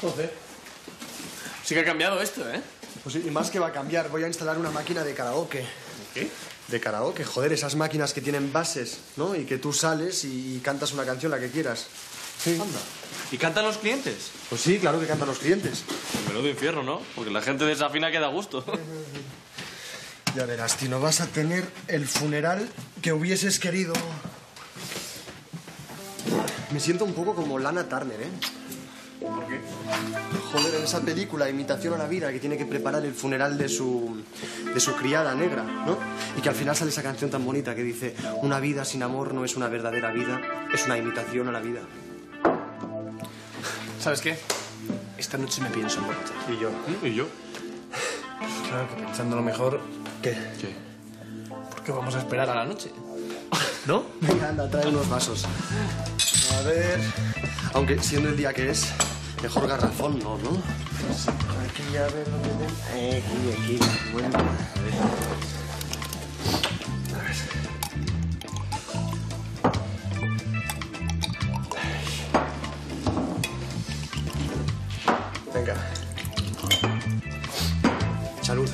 Joder. Sí que ha cambiado esto, ¿eh? Pues sí, y más que va a cambiar, voy a instalar una máquina de karaoke. ¿Qué? De karaoke, joder, esas máquinas que tienen bases, ¿no? Y que tú sales y cantas una canción, la que quieras. Sí. Anda. ¿Y cantan los clientes? Pues sí, claro que cantan los clientes. Pues menudo infierno, ¿no? Porque la gente desafina que da gusto. Ya verás, Tino, vas a tener el funeral que hubieses querido. Me siento un poco como Lana Turner, ¿eh? ¿Por qué? Joder, en esa película, Imitación a la vida, que tiene que preparar el funeral de su, de su criada negra, ¿no? Y que al final sale esa canción tan bonita que dice, una vida sin amor no es una verdadera vida, es una imitación a la vida. ¿Sabes qué? Esta noche me pienso emborrachar. Y yo. ¿Y yo? Claro que pensándolo mejor, ¿Qué? ¿Qué? porque vamos a esperar a la noche. ¿No? Venga, anda, trae unos vasos. A ver... Aunque siendo el día que es, mejor garrafón, ¿no? ¿no? Aquí, a ver, ¿dónde ven? Eh, aquí, aquí. Bueno, a ver. A ver. Venga. Salud.